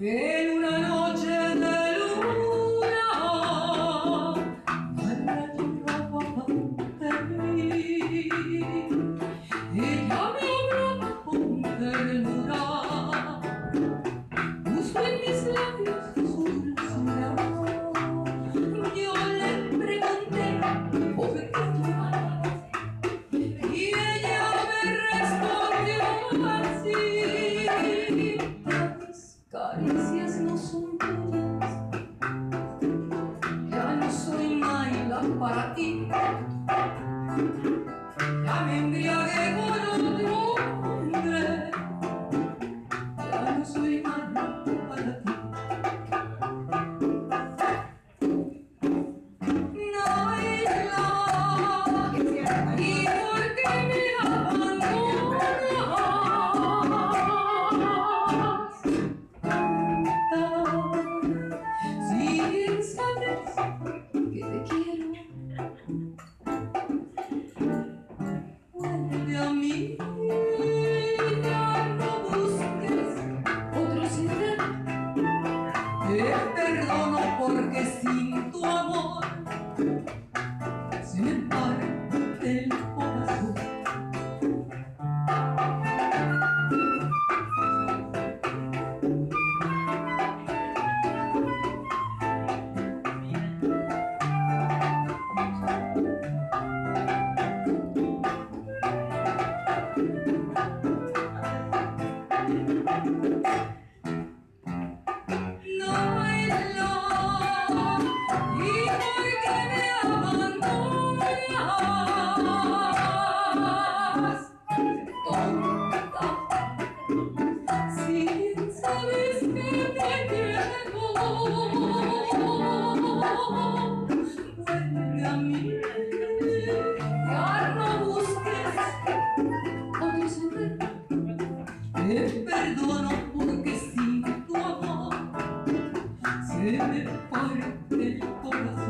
Yeah. no son soy para ti. Ya me. Tu amor Te perdono porque sin tu amor se me parte el corazón.